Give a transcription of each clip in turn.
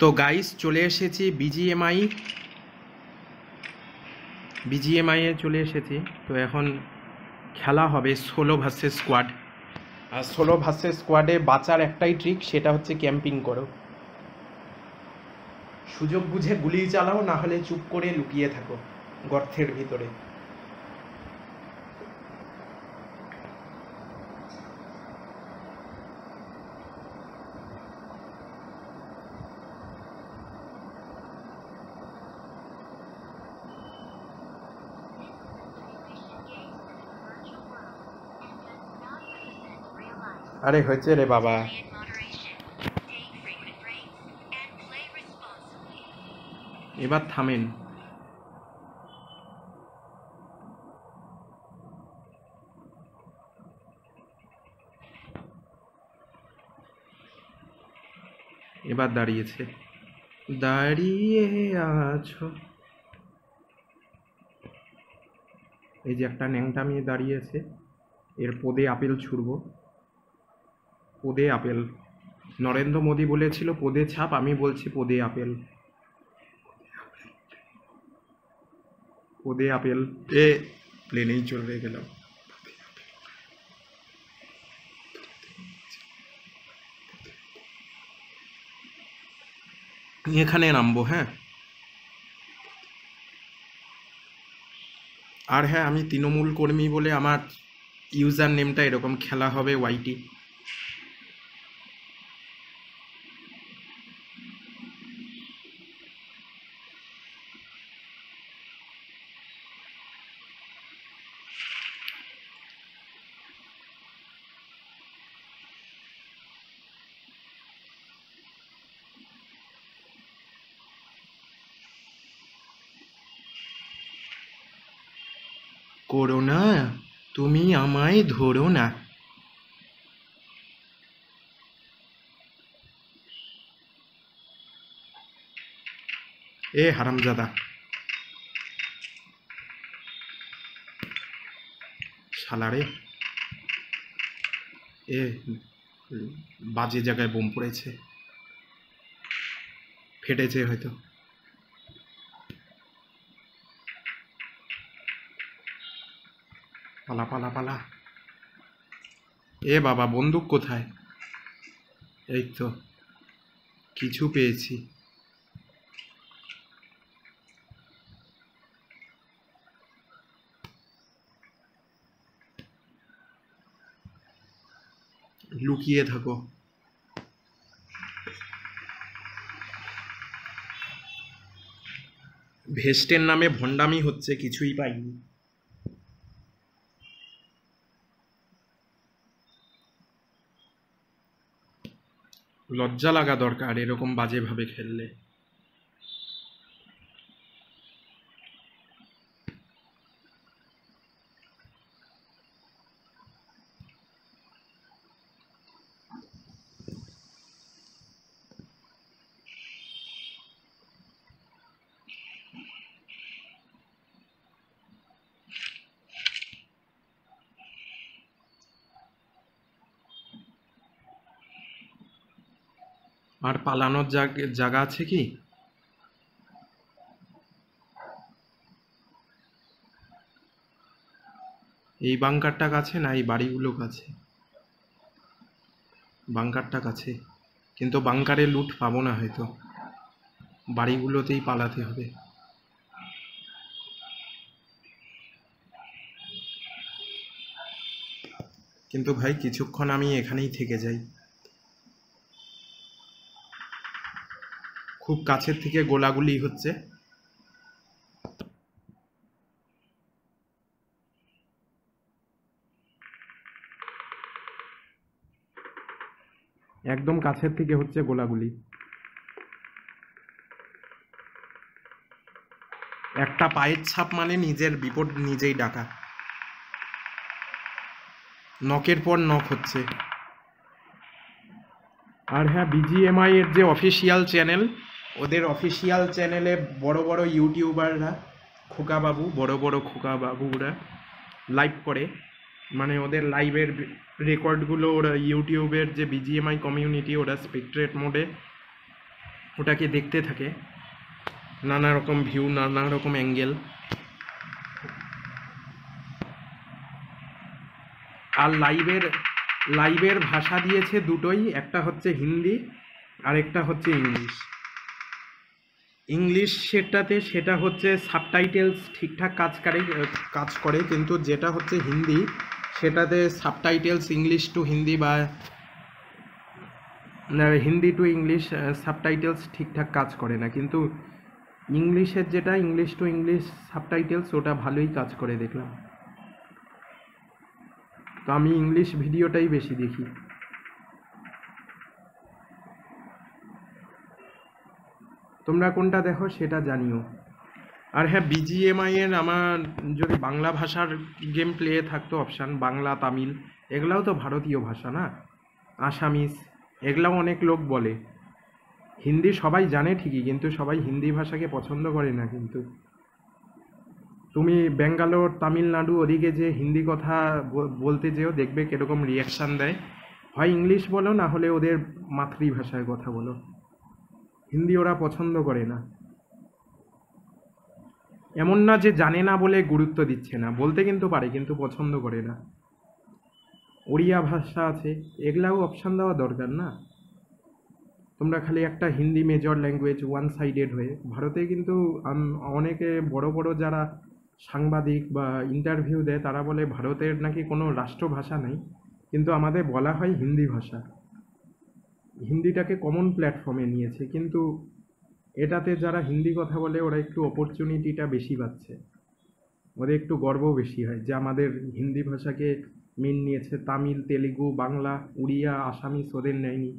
তো গাইস চলে এসেছি বিজিএমআই বিজিএমআই এ চলে এসেছি। তো এখন খেলা হবে ষোলো ভার্সেস স্কোয়াড আর ষোলো ভার্সেস স্কোয়াডে বাঁচার একটাই ট্রিক সেটা হচ্ছে ক্যাম্পিং করো। সুযোগ বুঝে গুলি চালাও, না হলে চুপ করে লুকিয়ে থাকো গর্তের ভিতরে। আরে হয়েছে রে বাবা। এবার থামেন। এবার দাঁড়িয়েছে। দাঁড়িয়ে আছো। এই যে একটা ন্যাংটা মেয়ে দাঁড়িয়েছে এর পদে আপেল ছুড়ব। পদে আপেল। নরেন্দ্র মোদী বলেছিল, পদে ছাপ, আমি বলছি পদে আপেল। পদে আপেল এ প্লেনেই চলে গেলাম এখানে নামবো হ্যাঁ? আর হ্যাঁ আমি তৃণমূল কর্মী বলে আমার ইউজার নেমটা এরকম খেলা হবে ওয়াইটি করোনা তুমি আমায় ধরো না। এ হারামজাদা। শালারে এ বাজে জায়গায় বোম পড়েছে। ফেটেছে হয়তো। পালা পালা পালা। এ বাবা, বন্দুক কোথায়? এই তো, কিছু পেয়েছি। লুকিয়ে থাকো। ভেস্টের নামে ভণ্ডামি হচ্ছে, কিছুই পাইনি। লজ্জা লাগা দরকার এরকম বাজেভাবে খেললে। আর পালানোর জায়গা আছে কি? এই বাংকারটা কাছে না এই বাড়িগুলো কাছে? বাংকারটা কাছে কিন্তু বাংকারে লুট পাবো না হয়তো। বাড়িগুলোতেই পালাতে হবে। কিন্তু ভাই, কিছুক্ষণ আমি এখানেই থেকে যাই। খুব কাছের থেকে গোলাগুলি হচ্ছে। একদম কাছের থেকে হচ্ছে গোলাগুলি। একটা পায়ের ছাপ মানে নিজের বিপদ নিজেই ডাকা। নকের পর নক হচ্ছে। আর হ্যাঁ বিজিএমআই এর যে অফিসিয়াল চ্যানেল ওদের অফিসিয়াল চ্যানেলে বড় বড় ইউটিউবাররা খোকাবাবু বড় বড় খোকাবাবুরা লাইভ করে। মানে ওদের লাইভের রেকর্ডগুলো ওরা ইউটিউবের যে বিজিএমআই কমিউনিটি ওরা স্পেকট্রেট মোডে ওটাকে দেখতে থাকে। নানা রকম ভিউ নানা রকম অ্যাঙ্গেল আর লাইভের লাইভের ভাষা দিয়েছে দুটোই, একটা হচ্ছে হিন্দি আর একটা হচ্ছে ইংলিশ। ইংলিশ সেটাতে সেটা হচ্ছে সাবটাইটেলস ঠিকঠাক কাজ করে কাজ করে, কিন্তু যেটা হচ্ছে হিন্দি, সেটাতে সাবটাইটেলস ইংলিশ টু হিন্দি বা হিন্দি টু ইংলিশ সাবটাইটেলস ঠিকঠাক কাজ করে না। কিন্তু ইংলিশের যেটা ইংলিশ টু ইংলিশ সাবটাইটেলস ওটা ভালোই কাজ করে দেখলাম। তো আমি ইংলিশ ভিডিওটাই বেশি দেখি। তোমরা কোনটা দেখো সেটা জানিও। আর হ্যাঁ বিজিএমআই এর আমার যদি বাংলা ভাষার গেম প্লে থাকতো অপশান বাংলা, তামিল, এগুলাও তো ভারতীয় ভাষা না? আসামিস এগুলাও অনেক লোক বলে। হিন্দি সবাই জানে ঠিকই, কিন্তু সবাই হিন্দি ভাষাকে পছন্দ করে না কিন্তু। তুমি ব্যাঙ্গালোর, তামিলনাড়ু ওদিকে যে হিন্দি কথা বলতে যেও, দেখবে কীরকম রিয়াকশান দেয়। হয় ইংলিশ বলো না হলে ওদের মাতৃভাষায় কথা বলো। হিন্দি ওরা পছন্দ করে না। এমন না যে জানে না বলে গুরুত্ব দিচ্ছে না। বলতে কিন্তু পারে, কিন্তু পছন্দ করে না। ওড়িয়া ভাষা আছে, এগুলাও অপশান দেওয়া দরকার না। তোমরা খালি একটা Hindi major language one sided হয়ে, ভারতে কিন্তু অনেকে বড় বড় যারা সাংবাদিক বা ইন্টারভিউ দেয়, তারা বলে ভারতের নাকি কোনো রাষ্ট্রভাষা নেই, কিন্তু আমাদের বলা হয় হিন্দি ভাষা। হিন্দিটাকে কমন প্ল্যাটফর্মে নিয়েছে, কিন্তু এটাতে যারা হিন্দি কথা বলে, ওরা একটু অপরচুনিটিটা বেশি পাচ্ছে। ওদের একটু গর্ব বেশি হয় যে আমাদের হিন্দি ভাষাকে মেন নিয়েছে তামিল, তেলেগু, বাংলা, উড়িয়া আসামিস ওদের নেয়নি।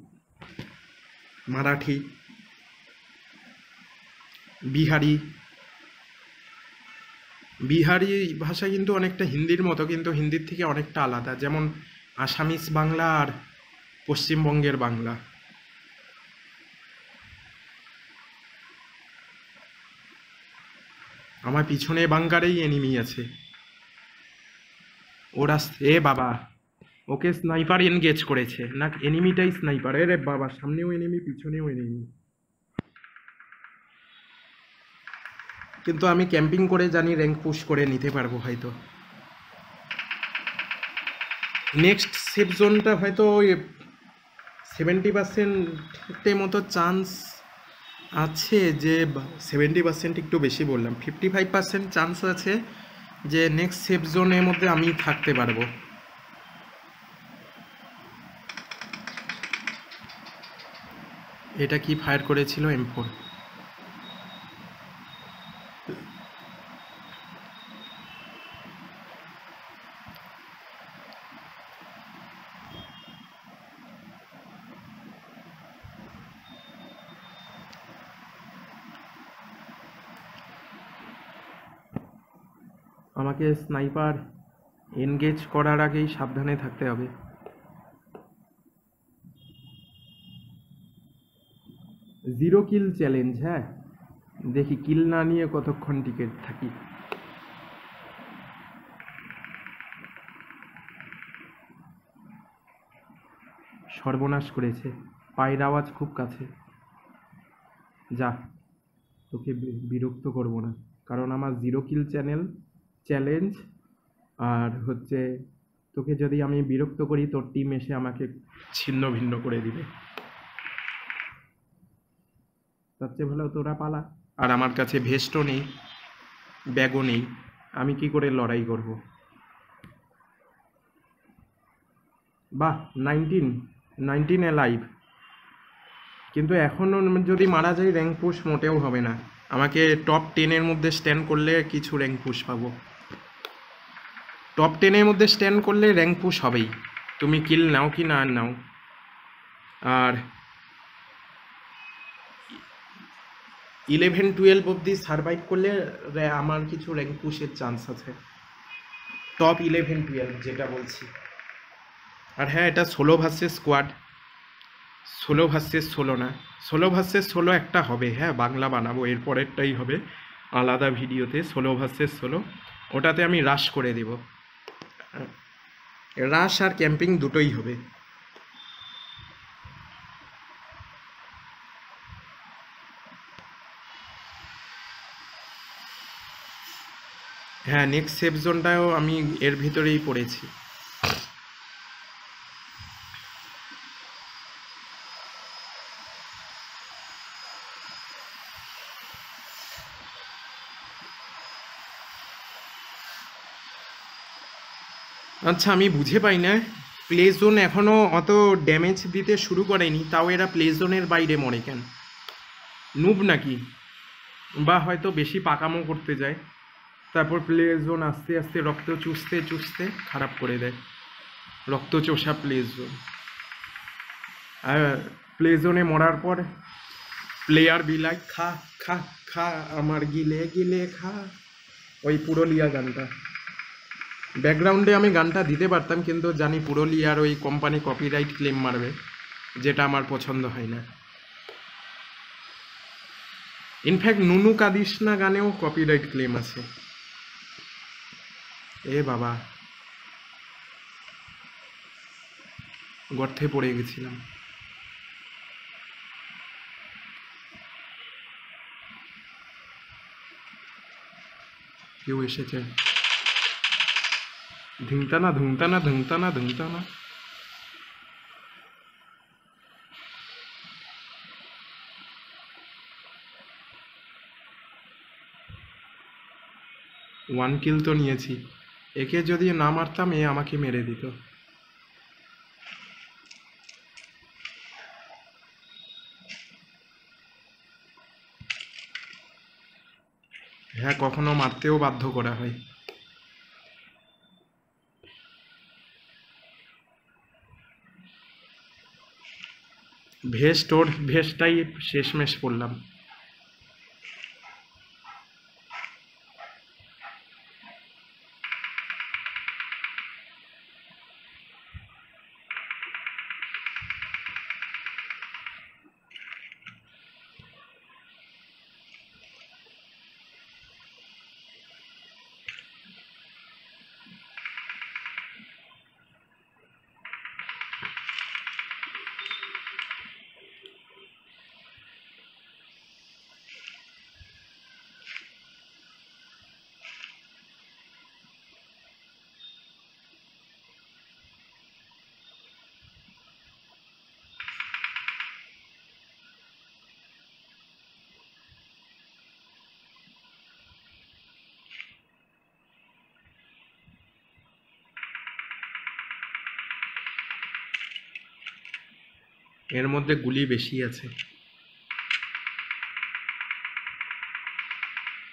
মারাঠি, বিহারি। বিহারি ভাষা কিন্তু অনেকটা হিন্দির মতো, কিন্তু হিন্দির থেকে অনেকটা আলাদা। যেমন আসামিস বাংলা আর পশ্চিমবঙ্গের বাংলা। আমার পিছনে বাঙ্কারেই এনিমি আছে। ওরা এ বাবা, ওকে স্নাইপার এনগেজ করেছে। না এনিমিটাই স্নাইপার এ রে বাবা, সামনেও এনিমি পিছনেও এনিমি কিন্তু আমি ক্যাম্পিং করে জানি র্যাঙ্ক পুশ করে নিতে পারব হয়তো। নেক্সট সেফ জোনটা হয়তো সেভেন্টি পার্সেন্টের মতো চান্স আছে যে সেভেন্টি পার্সেন্ট একটু বেশি বললাম। ফিফটি ফাইভ পার্সেন্ট চান্স আছে যে নেক্সট সেফ জোনের মধ্যে আমি থাকতে পারব। এটা কি ফায়ার করেছিল এম ফোর আমাকে স্নাইপার এনগেজ করার আগেই সাবধানে থাকতে হবে। জিরো কিল চ্যালেঞ্জ হ্যাঁ? দেখি কিল না নিয়ে কতক্ষণ টিকে থাকি। সর্বনাশ করেছে। পায়ের আওয়াজ খুব কাছে। যা, তোকে বিরক্ত করব না। কারণ আমার জিরো কিল চ্যানেল চ্যালেঞ্জ আর হচ্ছে তোকে যদি আমি বিরক্ত করি, তোর টিম এসে আমাকে ছিন্ন ভিন্ন করে দিবে। তার চেয়ে ভালো তোরা পালা। আর আমার কাছে ভেস্টও নেই, ব্যাগও নেই, আমি কি করে লড়াই করব? বাহ নাইনটিন নাইনটিন লাইভ কিন্তু এখনও যদি মারা যায় র্যাঙ্ক পুশ মোটেও হবে না। আমাকে টপ টেনের মধ্যে স্ট্যান্ড করলে কিছু র্যাঙ্ক পুশ পাবো। টপ টেনের মধ্যে স্ট্যান্ড করলে র্যাঙ্ক পুশ হবেই। তুমি কিল নাও কি না নাও। আর ইলেভেন টুয়েলভ অবধি সার্ভাইভ করলে আমার কিছু র্যাঙ্ক পুশের চান্স আছে। টপ ইলেভেন টুয়েলভ যেটা বলছি। আর হ্যাঁ এটা ষোলো ভার্সেস স্কোয়াড ষোলো ভার্সেস ষোলো না। ষোলো ভার্সেস ষোলো একটা হবে হ্যাঁ বাংলা বানাবো, এর পরেরটাই হবে। আলাদা ভিডিওতে ষোলো ভার্সেস ষোলো ওটাতে আমি রাশ করে দেব। হ্যাঁ। রাশ আর ক্যাম্পিং দুটোই হবে। হ্যাঁ নেক্সট সেফ জোনটাও আমি এর ভিতরেই পড়েছি। আচ্ছা আমি বুঝে পাই না। প্লে জোন এখনও অত ড্যামেজ দিতে শুরু করেনি, তাও এরা প্লে জোনের বাইরে মরে কেন? নুব নাকি? বা হয়তো বেশি পাকামো করতে যায়। তারপর প্লে জোন আস্তে আস্তে রক্ত চুষতে চুষতে খারাপ করে দেয়। রক্ত চোষা প্লে জোন আর প্লে জোনে মরার পর প্লেয়ার বিলাই খা খা খা, আমার গিলে গিলে, খা। ওই পুরুলিয়া গানটা। ব্যাকগ্রাউন্ডে আমি গানটা দিতে পারতাম, কিন্তু জানি পুরুলিয়ার ওই কোম্পানি কপিরাইট ক্লেম মারবে, যেটা আমার পছন্দ হয় না। ইনফ্যাক্ট নুনু কাদিসনা গানেও কপিরাইট ক্লেম আছে। এ বাবা। গর্থে পড়ে গেছিলাম। কেউ এসেছে। ধুমতানা ধুমতানা ধুমতানা ধুমতানা। ওয়ান কিল তো নিয়েছি। একে যদি না মারতাম, এ আমাকে মেরে দিত। হ্যাঁ কখনো মারতেও বাধ্য করা হয়। ভেস্ট ওর ভেস্টটাই শেষমেশ করলাম এর মধ্যে গুলি বেশি আছে।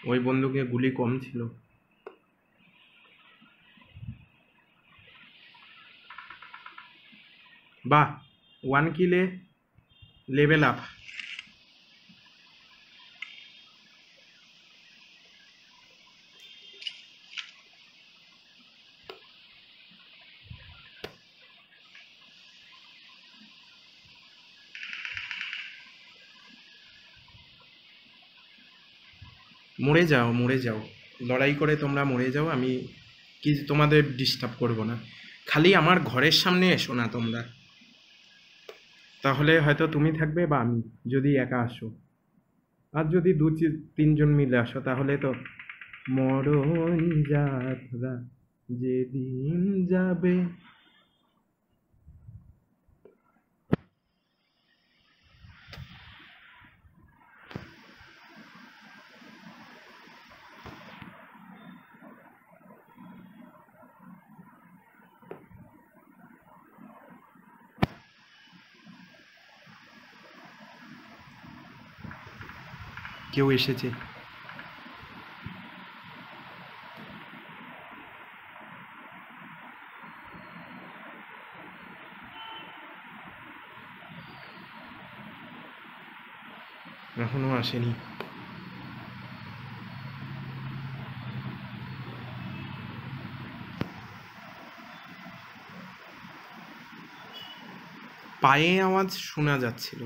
ওই বন্দুকে গুলি কম ছিল। বাহ ওয়ান কিলে লেভেল আপ মরে যাও মরে যাও। লড়াই করে তোমরা মরে যাও, আমি কি তোমাদের ডিস্টার্ব করব না। খালি আমার ঘরের সামনে এসো না তোমরা। তাহলে হয়তো তুমি থাকবে বা আমি, যদি একা আসো। আর যদি দু তিনজন মিলে আসো, তাহলে তো মরণ যাত্রা যেদিন যাবে। কেউ এসেছে। এখনও আসেনি। পায়ে আওয়াজ শোনা যাচ্ছিল।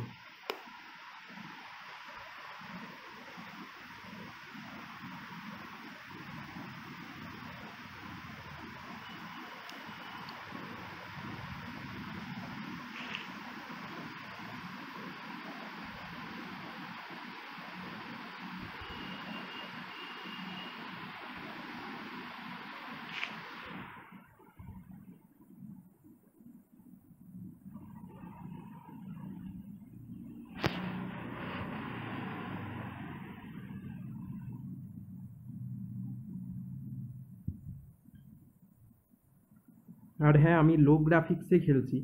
আর হ্যাঁ আমি লো গ্রাফিক্সে খেলছি।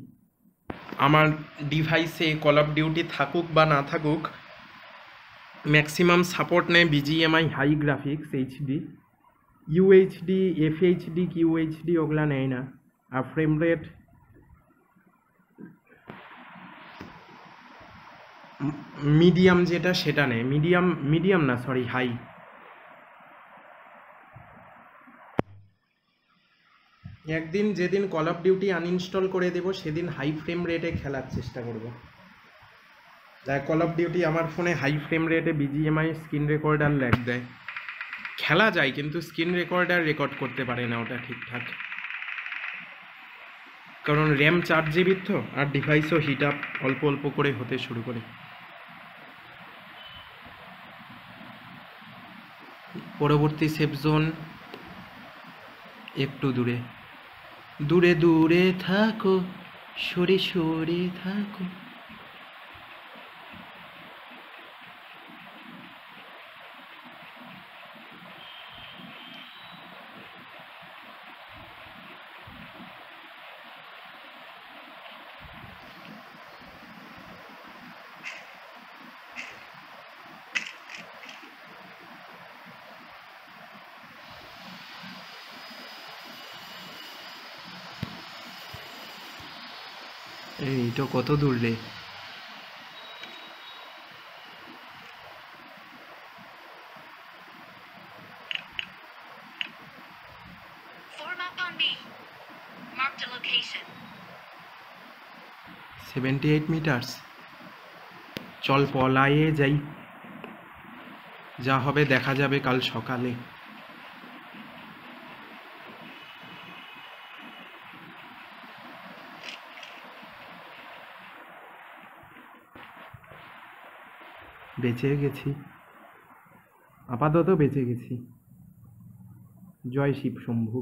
আমার ডিভাইসে কল অফ ডিউটি থাকুক বা না থাকুক ম্যাক্সিমাম সাপোর্ট নেয় BGMI high graphics HD UHD FHD QHD ওগুলা নেয় না। আর ফ্রেম রেট মিডিয়াম যেটা সেটা নেয়। মিডিয়াম মিডিয়াম না সরি হাই একদিন যেদিন কল অফ ডিউটি আনইনস্টল করে দেব, সেদিন হাই ফ্রেম রেটে খেলার চেষ্টা করব। দেখ কল অফ ডিউটি আমার ফোনে হাই ফ্রেম রেটে বিজিএমআই স্ক্রিন রেকর্ডার ল্যাগ দেয়। খেলা যায়, কিন্তু স্ক্রিন রেকর্ডার রেকর্ড করতে পারে না ওটা ঠিকঠাক। কারণ র্যাম চার জিবির তো আর ডিভাইসও হিট আপ অল্প অল্প করে হতে শুরু করে। পরবর্তী সেফ জোন একটু দূরে। দূরে দূরে থাকো সরে সরে থাকো। এই তো কত দূর রে. সেভেন্টি এইট মিটার্স চল পলায়ে যাই। যা হবে দেখা যাবে কাল সকালে। বেঁচে গেছি। আপাতত বেঁচে গেছি। জয় শিব শম্ভু।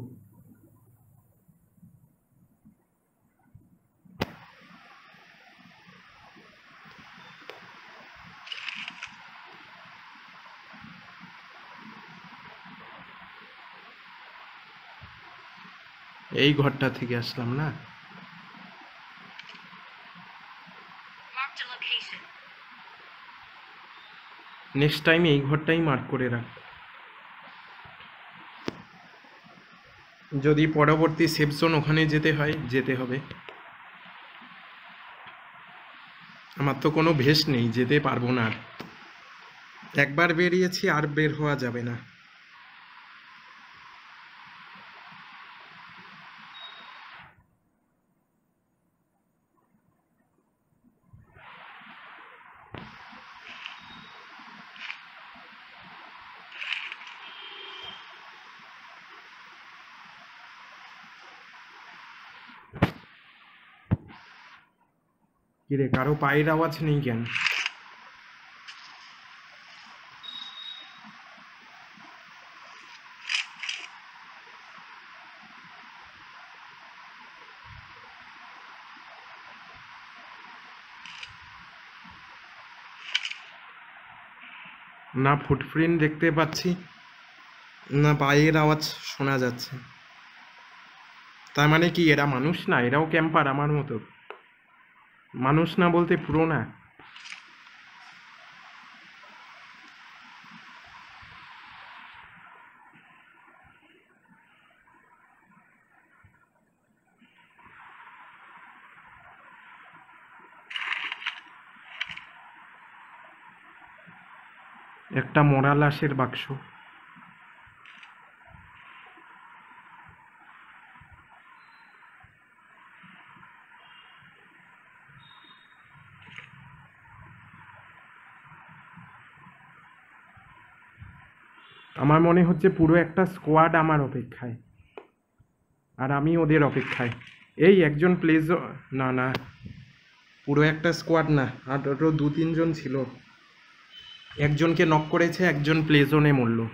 এই ঘরটা থেকে আসলাম না? নেক্সট টাইম এই ঘরটাই মার্ক করে রাখ। যদি পরবর্তী সেফ জোন ওখানে যেতে হয়, যেতে হবে। আমার তো কোনো ভেস নেই, যেতে পারব না আর। একবার বেরিয়েছি, আর বের হওয়া যাবে না। কিরে, কারও পায়ের আওয়াজ নেই কেন? না ফুটপ্রিন্ট দেখতে পাচ্ছি, না পায়ের আওয়াজ শোনা যাচ্ছে। তার মানে কি, এরা মানুষ না? এরাও ক্যাম্পার আমার মতো। মানুষ না বলতে পুরো না। একটা মরা লাশের বাক্স। আমার মনে হচ্ছে পুরো একটা স্কোয়াড আমার অপেক্ষায়। আর আমি ওদের অপেক্ষায়। এই একজন প্লেজ না না। পুরো একটা স্কোয়াড না আর ওটা দু তিনজন ছিল। একজনকে নক করেছে, একজন প্লে জোনে মরল।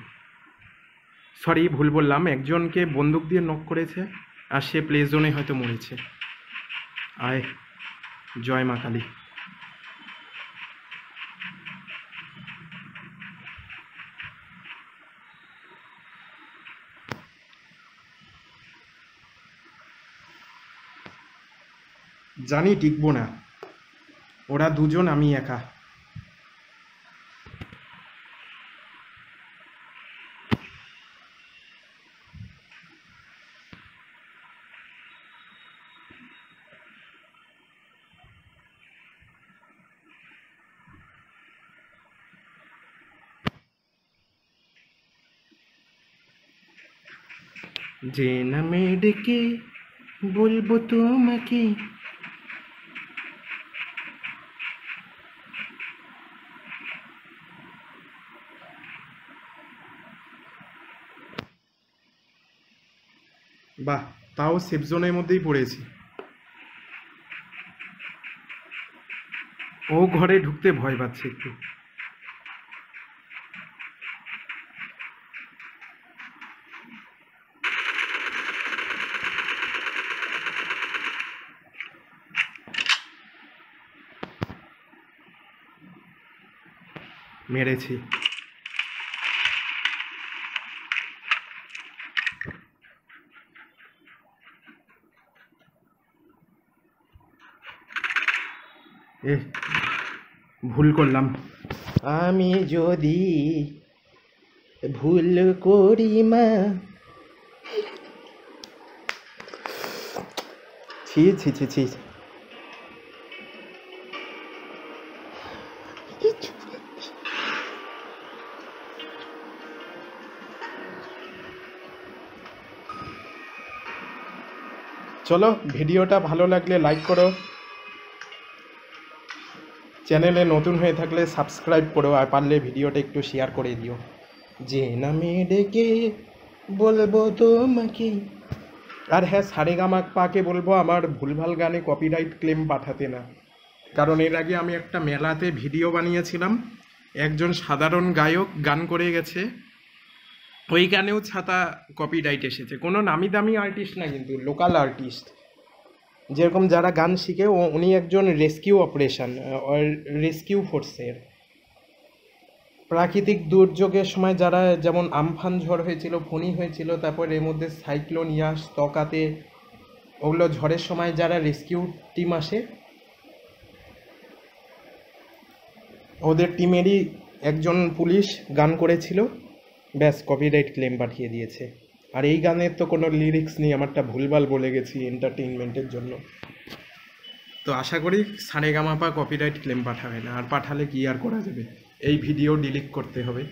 সরি ভুল বললাম। একজনকে বন্দুক দিয়ে নক করেছে, আর সে প্লে জোনে হয়তো মরেছে। আয়, জয় মা কালী। জানি টিকবো না। ওরা দুজন আমি একা। যে নামে ডেকে বলব তোমাকে বাহ তাও সেফ জোনের মধ্যেই পড়েছি। ও ঘরে ঢুকতে ভয় পাচ্ছে একটু। মেরেছি। এ ভুল করলাম। আমি যদি ভুল করি মা। ছি ছি ছি ছি। চলো ভিডিওটা ভালো লাগলে লাইক করো। চ্যানেলে নতুন হয়ে থাকলে সাবস্ক্রাইব করো আর পারলে ভিডিওটা একটু শেয়ার করে দিও। যে নামে ডেকে বলব তোমাকে। আর হ্যাঁ সারেগামা পাকে বলব, আমার ভুলভাল গানে কপিরাইট ক্লেম পাঠাতে না। কারণ এর আগে আমি একটা মেলাতে ভিডিও বানিয়েছিলাম, একজন সাধারণ গায়ক গান করে গেছে। ওই গানেও ছাতা কপিরাইট এসেছে। কোনো নামি দামি আর্টিস্ট না কিন্তু লোকাল আর্টিস্ট যেরকম যারা গান শিখে, ও, উনি একজন রেস্কিউ অপারেশন রেস্কিউ ফোর্সের। প্রাকৃতিক দুর্যোগের সময় যারা যেমন আমফান ঝড় হয়েছিল, ফণি হয়েছিল, তারপর এর মধ্যে সাইক্লোন, ইয়াস তকাতে ওগুলো ঝড়ের সময় যারা রেস্কিউ টিম আসে, ওদের টিমেরই একজন পুলিশ গান করেছিল। ব্যাস কপিরাইট ক্লেম পাঠিয়ে দিয়েছে। আর এই গানের তো কোনো লিরিক্স নেই, আমারটা ভুলভাল বলে গেছি এন্টারটেইনমেন্টের জন্য। তো আশা করি সারেগামাপা কপিরাইট ক্লেম পাঠাবে না, আর পাঠালে কি আর করা যাবে? এই ভিডিও ডিলিট করতে হবে।